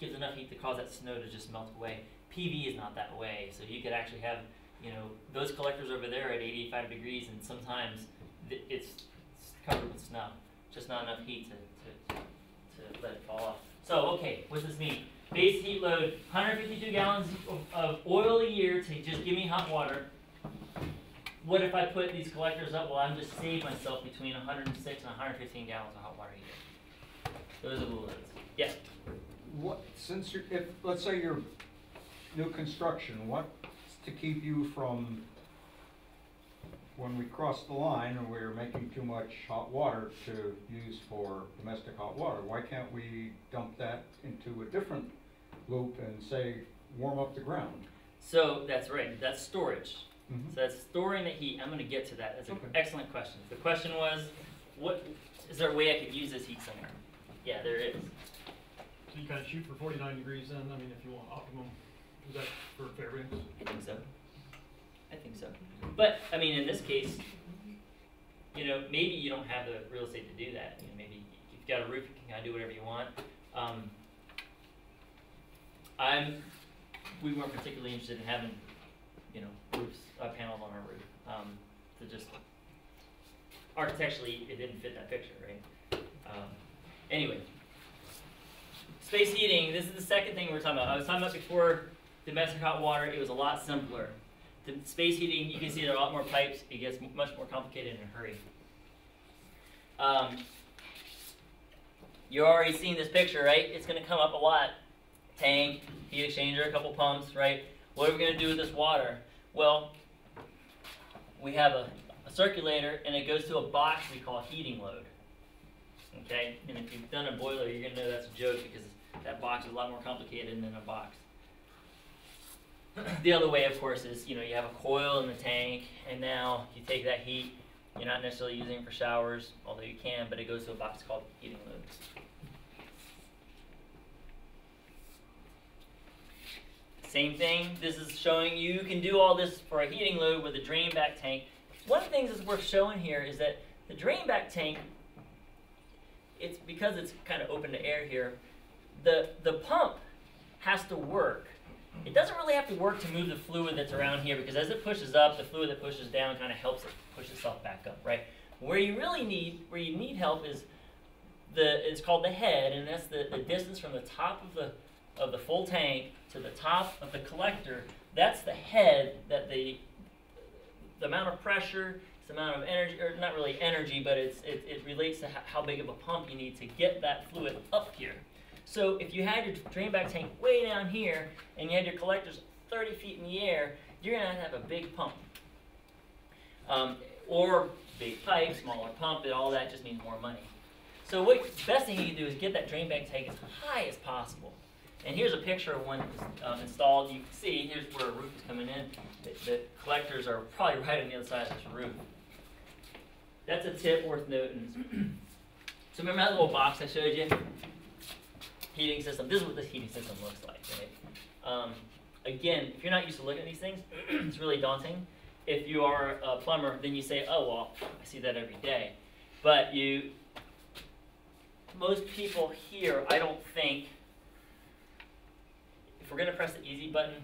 [SPEAKER 1] gives enough heat to cause that snow to just melt away. PV is not that way, so you could actually have, you know, those collectors over there at 85 degrees, and sometimes it's covered with snow, just not enough heat to, to, to let it fall off. So, okay, what does this mean? Base heat load, 152 gallons of oil a year to just give me hot water. What if I put these collectors up? Well, I'm just save myself between 106 and 115 gallons of hot water a year. Those are the limits. Yes.
[SPEAKER 9] What, since you're, if, let's say you're new construction, what's to keep you from, when we cross the line and we're making too much hot water to use for domestic hot water, why can't we dump that into a different loop and say, warm up the ground?
[SPEAKER 1] So that's right. That's storage.
[SPEAKER 9] Mhm.
[SPEAKER 1] So that's storing the heat. I'm going to get to that. That's an
[SPEAKER 9] Okay.
[SPEAKER 1] excellent question. The question was, what is there a way I could use this heat somewhere? Yeah, there is.
[SPEAKER 6] So you kind of shoot for forty-nine degrees then, I mean, if you want optimum, is that for Fairbanks?
[SPEAKER 1] I think so. I think so. But I mean, in this case, you know, maybe you don't have the real estate to do that. You know, maybe you've got a roof, you can kind of do whatever you want. Um, I'm. We weren't particularly interested in having, you know, roofs, uh, panels on our roof. Um, to just architecturally, it didn't fit that picture, right? Um, anyway, space heating. This is the second thing we're talking about. I was talking about before domestic hot water, it was a lot simpler. The space heating, you can see there are a lot more pipes. It gets much more complicated in a hurry. Um, you're already seeing this picture, right? It's going to come up a lot. Tank, heat exchanger, a couple pumps, right? What are we going to do with this water? Well, we have a, a circulator, and it goes to a box we call heating load. Okay, and if you've done a boiler, you're gonna know that's a joke because that box is a lot more complicated than a box. the other way, of course, is you know you have a coil in the tank, and now you take that heat. You're not necessarily using it for showers, although you can, but it goes to a box called heating load. Same thing. This is showing you can do all this for a heating load with a drain back tank. One of the things that's worth showing here is that the drain back tank, it's because it's kind of open to air here, the, the pump has to work. It doesn't really have to work to move the fluid that's around here because as it pushes up, the fluid that pushes down kind of helps it push itself back up, right? Where you really need, where you need help is the, it's called the head, and that's the, the distance from the top of the, of the full tank to the top of the collector. That's the head that the, the amount of pressure, it's the amount of energy, or not really energy, but it's, it, it relates to how big of a pump you need to get that fluid up here. So if you had your drain back tank way down here and you had your collectors 30 feet in the air, you're gonna have a big pump. Um, or big pipe, smaller pump, and all that just means more money. So what best thing you can do is get that drain back tank as high as possible. And here's a picture of one um, installed. You can see here's where a roof is coming in. The, the collectors are probably right on the other side of this roof. That's a tip worth noting. so remember that little box I showed you? Heating system. This is what this heating system looks like, right? Um, again, if you're not used to looking at these things, it's really daunting. If you are a plumber, then you say, oh, well, I see that every day. But you, most people here, I don't think, we're gonna press the easy button,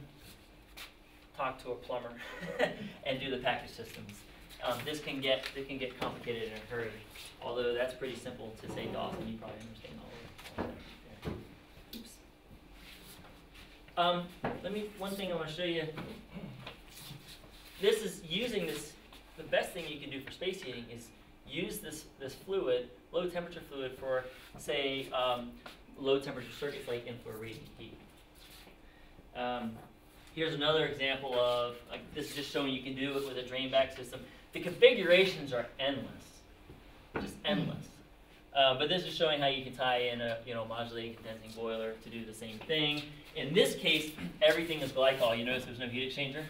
[SPEAKER 1] talk to a plumber and do the package systems. Um, this can get, this can get complicated in a hurry. Although that's pretty simple to say Dawson, you probably understand all of it. Oops. Um, let me, one thing I wanna show you. This is using this, the best thing you can do for space heating is use this, this fluid, low temperature fluid for, say, um, low temperature circuits like infrared heat. Um, here's another example of, like, this is just showing you can do it with a drain back system. The configurations are endless, just endless. Uh, but this is showing how you can tie in a, you know, modulating condensing boiler to do the same thing. In this case, everything is glycol. You notice there's no heat exchanger?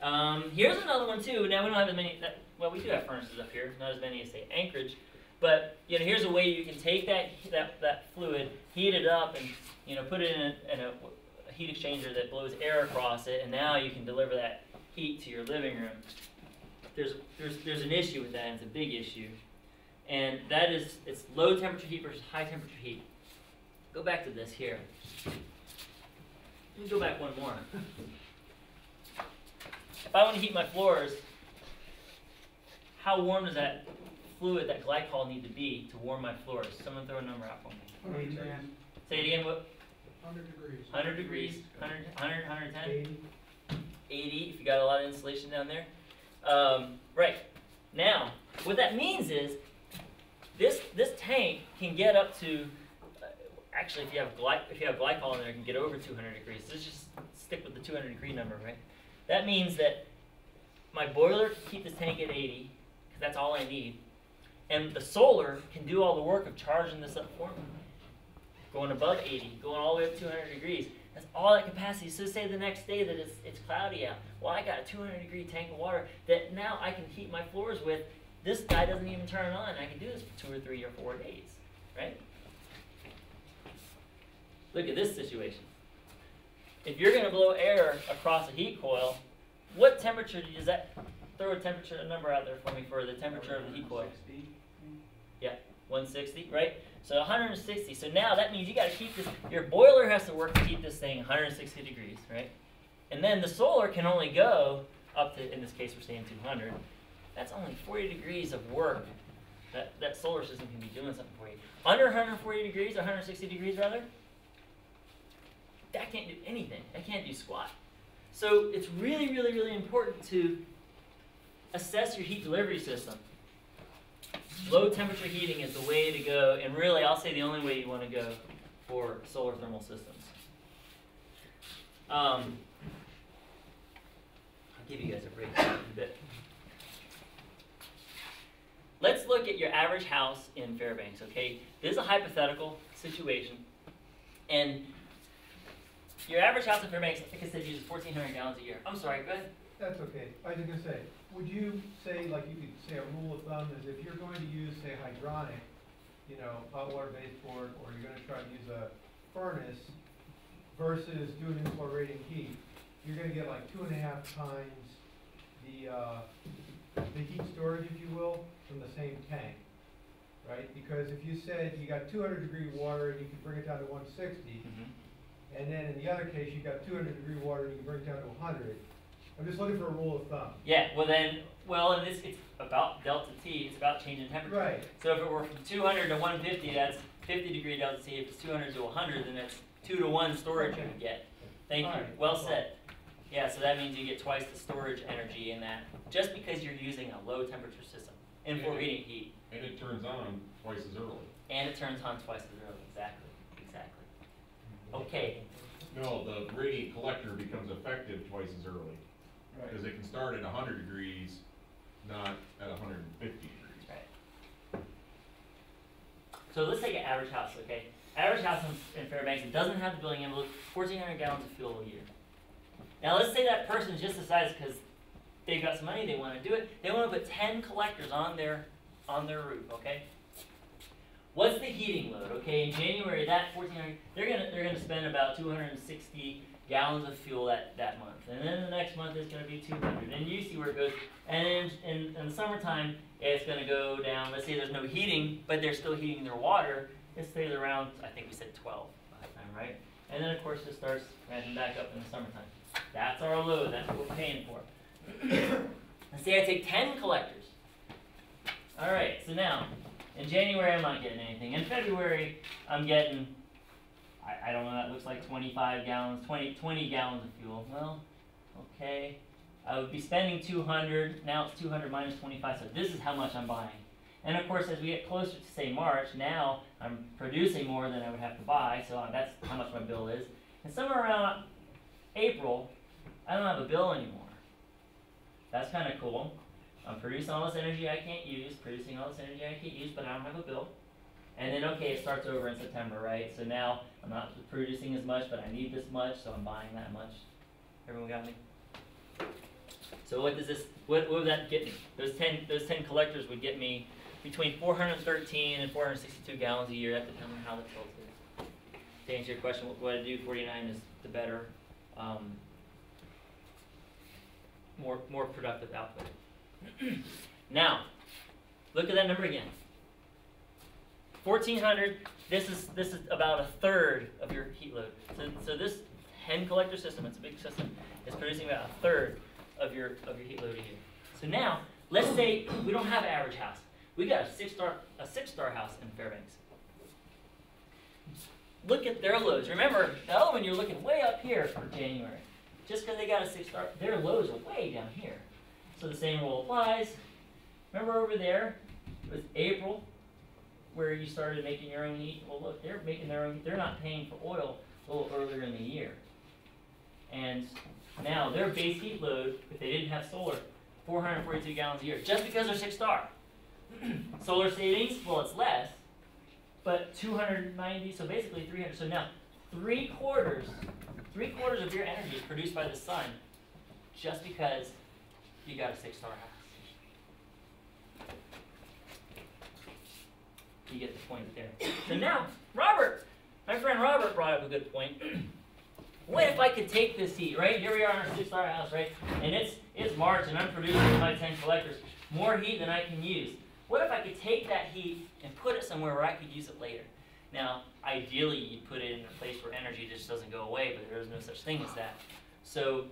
[SPEAKER 1] Um, here's another one too. Now we don't have as many. That, well, we do have furnaces up here, not as many as say Anchorage. But you know, here's a way you can take that that that fluid, heat it up, and you know, put it in a, in a, heat exchanger that blows air across it, and now you can deliver that heat to your living room. There's there's there's an issue with that, and it's a big issue, and that is it's low temperature heat versus high temperature heat. Go back to this here. Let me go back one more. If I want to heat my floors, how warm does that fluid, that glycol need to be to warm my floors? Someone throw a number out for me.
[SPEAKER 2] Hundred degrees.
[SPEAKER 1] Say it again, what,
[SPEAKER 2] Hundred degrees.
[SPEAKER 1] 100 degrees, 100, 100, 110?
[SPEAKER 4] Eighty.
[SPEAKER 1] 80 if you got a lot of insulation down there. Um, right. Now, what that means is this this tank can get up to uh, actually if you have gly- if you have glycol in there it can get over 200 degrees. So let's just stick with the 200 degree number, right? That means that my boiler can keep this tank at 80 because that's all I need. And the solar can do all the work of charging this up for me. Going above 80, going all the way up to 200 degrees. That's all that capacity. So say the next day that it's, it's cloudy out. Well, I got a 200 degree tank of water that now I can heat my floors with. This guy doesn't even turn on. I can do this for two or three or four days, right? Look at this situation. If you're going to blow air across a heat coil, what temperature does that? Throw a temperature a number out there for me for the temperature of the heat coil. 160, right? So 160. So now that means you got to keep this. Your boiler has to work to keep this thing 160 degrees, right? And then the solar can only go up to, in this case, we're saying 200. That's only 40 degrees of work. That that solar system can be doing something for you. Under 140 degrees, 160 degrees rather. That can't do anything. That can't do squat. So it's really, really, really important to assess your heat delivery system. Low temperature heating is the way to go, and really, I'll say the only way you want to go for solar thermal systems. Um, I'll give you guys a break in a bit. Let's look at your average house in Fairbanks, okay? This is a hypothetical situation, and your average house in Fairbanks, like I said, uses 1,400 gallons a year. I'm sorry, go ahead.
[SPEAKER 2] That's okay. I was gonna say, would you say, like, you could say a rule of thumb is if you're going to use, say, hydronic, you know, hot water baseboard, or you're gonna try to use a furnace versus doing in-floor radiant heat, you're gonna get like two and a half times the, uh, the heat storage, if you will, from the same tank. Right, because if you said you got two hundred degree water and you can bring it down to one sixty,
[SPEAKER 1] Mhm.
[SPEAKER 2] and then in the other case, you got two hundred degree water and you can bring it down to hundred, I'm just looking for a rule of thumb.
[SPEAKER 1] Yeah, well then, well, in this, it's about delta T, it's about change in temperature.
[SPEAKER 2] Right,
[SPEAKER 1] So if it were from two hundred to one fifty, that's fifty degree delta T, if it's two hundred to hundred, then that's two to one storage you would get. Thank you,
[SPEAKER 2] Alright.
[SPEAKER 1] well said. Yeah, so that means you get twice the storage energy in that, just because you're using a low temperature system in for radiant heat.
[SPEAKER 10] And it turns on twice as early.
[SPEAKER 1] And it turns on twice as early, exactly, exactly. Mm-hmm. Okay,
[SPEAKER 10] No, the radiant collector becomes effective twice as early, because it can start at hundred degrees, not at hundred and fifty degrees.
[SPEAKER 1] right. So let's take an average house, okay? Average house in, in Fairbanks, it doesn't have the building envelope, fourteen hundred gallons of fuel a year. Now, let's say that person just decides, because they've got some money, they wanna do it, they wanna put ten collectors on their, on their roof, okay? What's the heating load, okay, in January, that fourteen hundred, they're gonna, they're gonna spend about two hundred and sixty gallons of fuel that, that month. And then the next month it's gonna be two hundred, and you see where it goes. And in, in, in summertime, it's gonna go down, let's say there's no heating, but they're still heating their water, it stays around, I think we said twelve last time, right? And then of course it starts ramping back up in the summertime. That's our load, that's what we're paying for. Let's say I take ten collectors. Alright, so now, in January I'm not getting anything, in February I'm getting, I, I don't know, that looks like twenty-five gallons, 20 20 gallons of fuel, well, okay. I would be spending two hundred, now it's two hundred minus twenty-five, so this is how much I'm buying. And of course, as we get closer to say March, now I'm producing more than I would have to buy, so that's how much my bill is. And somewhere around April, I don't have a bill anymore. That's kinda cool. I'm producing all this energy I can't use, producing all this energy I can't use, but I don't have a bill. And then, okay, it starts over in September, right? So now I'm not producing as much, but I need this much, so I'm buying that much. Everyone got me? So what does this, what, what would that get me? Those ten, those ten collectors would get me between four hundred and thirteen and four hundred and sixty-two gallons a year, that depends on how the tilt is. To answer your question, what, what I do, forty-nine is the better, um, more, more productive output. Now, look at that number again. Fourteen hundred, this is, this is about a third of your heat load. So, so this hen collector system, it's a big system, is producing about a third of your, of your heat load a year. So now, let's say we don't have an average house. We got a six star, a six star house in Fairbanks. Look at their loads. Remember, the one you're looking way up here for January. Just because they got a six star, their loads are way down here. So the same rule applies. Remember over there, it was April, where you started making your own heat. Well, look, they're making their own. They're not paying for oil a little earlier in the year. And now their base heat load, if they didn't have solar, 442 gallons a year, just because they're six star. solar savings, well, it's less, but 290, so basically 300. So now, three quarters, three quarters of your energy is produced by the sun, just because you got a six star house. You get the point there. So now, Robert, my friend Robert brought up a good point. what if I could take this heat, right? Here we are in our six star house, right? And it's it's March and I'm producing my 10 collectors more heat than I can use. What if I could take that heat and put it somewhere where I could use it later? Now, ideally, you put it in a place where energy just doesn't go away, but there is no such thing as that. So,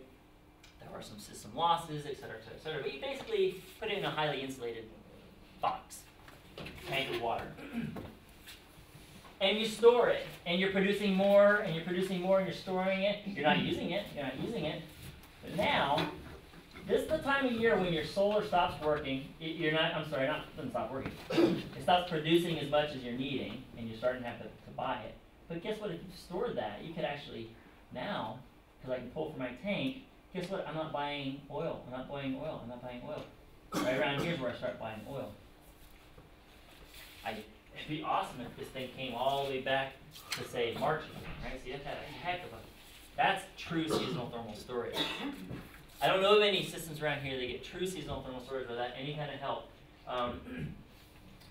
[SPEAKER 1] there are some system losses, et cetera, et cetera, et cetera. But you basically put it in a highly insulated box, tank of water. And you store it, and you're producing more, and you're producing more, and you're storing it. You're not using it, you're not using it. But now, this is the time of year when your solar stops working. y- You're not, I'm sorry, not, doesn't stop working. It stops producing as much as you're needing, and you're starting to have to, to buy it. But guess what, if you stored that, you could actually, now, because I can pull from my tank, guess what, I'm not buying oil, I'm not buying oil, I'm not buying oil. Right around here's where I start buying oil. I, it'd be awesome if this thing came all the way back to say March, right, see, that's a heck of a, that's true seasonal thermal storage. I don't know of any systems around here that get true seasonal thermal storage without any kind of help. Um,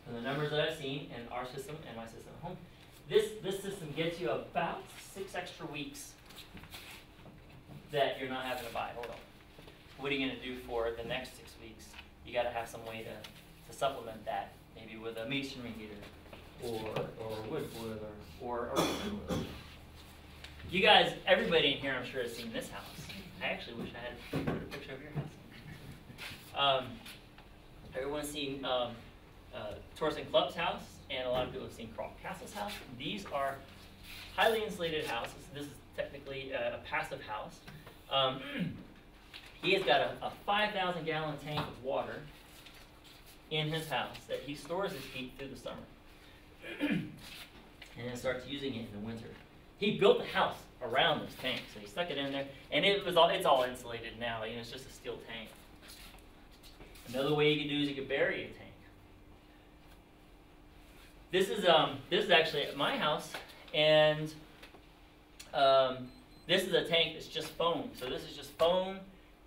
[SPEAKER 1] from the numbers that I've seen in our system and my system at home, this, this system gets you about six extra weeks that you're not having to buy. Hold on. What are you gonna do for the next six weeks? You gotta have some way to, to supplement that, maybe with a masonry heater, or, or a wood boiler, or a rubber boiler. You guys, everybody in here, I'm sure, has seen this house. I actually wish I had put a picture of your house. Um, everyone's seen um, uh, Thorsten Chlupp's house, and a lot of people have seen Carl Castle's house. These are highly insulated houses. This is technically a, a passive house. Um, he has got a, a 5,000 gallon tank of water in his house that he stores his heat through the summer, and then starts using it in the winter. He built the house around this tank, so he stuck it in there, and it was all it's all insulated now. You know, it's just a steel tank. Another way you could do is you could bury a tank. This is um this is actually at my house, and um, this is a tank that's just foam. So this is just foam.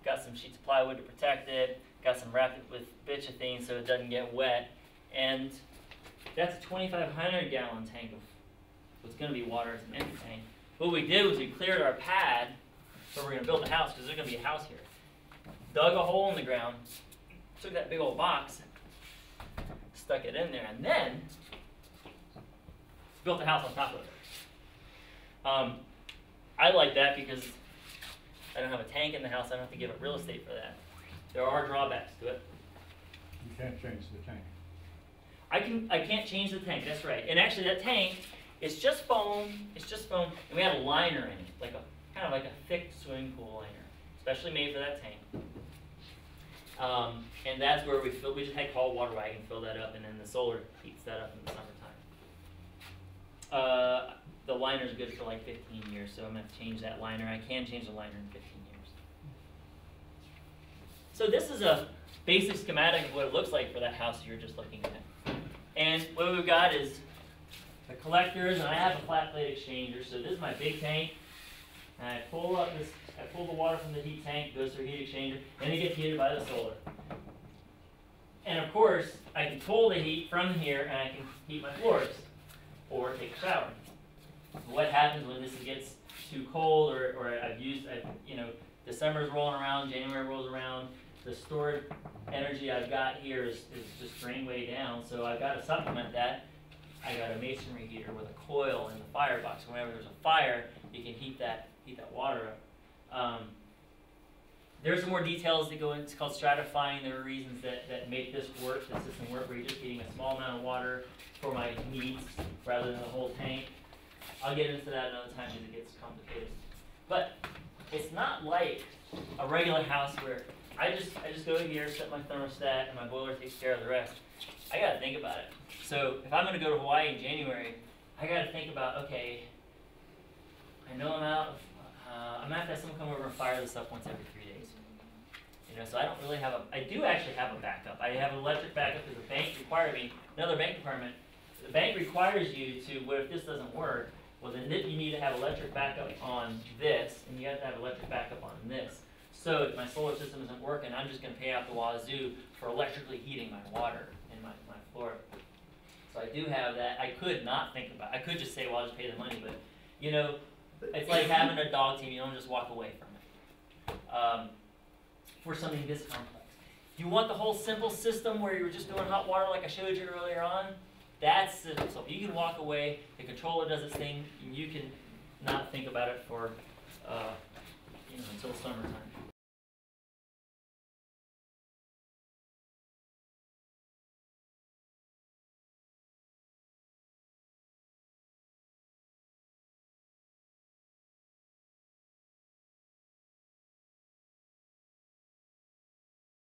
[SPEAKER 1] Got some sheets of plywood to protect it. Got some wrapped it with Bituthene so it doesn't get wet. And that's a 2,500 gallon tank of what's going to be water. It's an empty tank. What we did was we cleared our pad where we're going to build the house because there's going to be a house here. Dug a hole in the ground, took that big old box, stuck it in there, and then built the house on top of it. Um, I like that because I don't have a tank in the house. I don't have to give up real estate for that. There are drawbacks to it.
[SPEAKER 9] You can't change the tank.
[SPEAKER 1] I can I can't change the tank. That's right. And actually, that tank is just foam. It's just foam, and we had a liner in it, like a kind of like a thick swimming pool liner, especially made for that tank. Um, and that's where we fill. We just had call water wagon fill that up, and then the solar heats that up in the summertime. Uh, the liner's good for like 15 years, so I'm gonna change that liner. I can change the liner in 15 years. So this is a basic schematic of what it looks like for that house you're just looking at. And what we've got is the collectors, and I have a flat plate exchanger. So this is my big tank. And I pull up this, I pull the water from the heat tank, goes through a heat exchanger, and it gets heated by the solar. And of course, I can pull the heat from here, and I can heat my floors, or take a shower. What happens when this gets too cold, or, or I've used, i you know, December's rolling around, January rolls around, the stored energy I've got here is, is just drained way down, so I've got to supplement that. I got a masonry heater with a coil in the firebox. Whenever there's a fire, you can heat that heat that water up. Um, there's more details that go in. It's called stratifying. There are reasons that, that make this work, the system work, where you're just heating a small amount of water for my needs rather than the whole tank. I'll get into that another time because it gets complicated. But it's not like a regular house where I just I just go here, set my thermostat, and my boiler takes care of the rest. I gotta think about it. So if I'm gonna go to Hawaii in January, I gotta think about okay. I know I'm out. Of, uh, I'm gonna have to have someone come over and fire this up once every three days. You know, so I don't really have a. I do actually have a backup. I have an electric backup because the bank required me. Another bank requirement. The bank requires you to. What if this doesn't work? Well, then you need to have electric backup on this, and you have to have electric backup on this. So if my solar system isn't working, I'm just going to pay out the wazoo for electrically heating my water in my, my floor. So I do have that. I could not think about. it. I could just say, well, I'll just pay the money, but you know, it's like having a dog team. You don't just walk away from it. Um, for something this complex, you want the whole simple system where you were just doing hot water like I showed you earlier on. That's simple. So if you can walk away, the controller does its thing, and you can not think about it for, uh, you know, until summertime.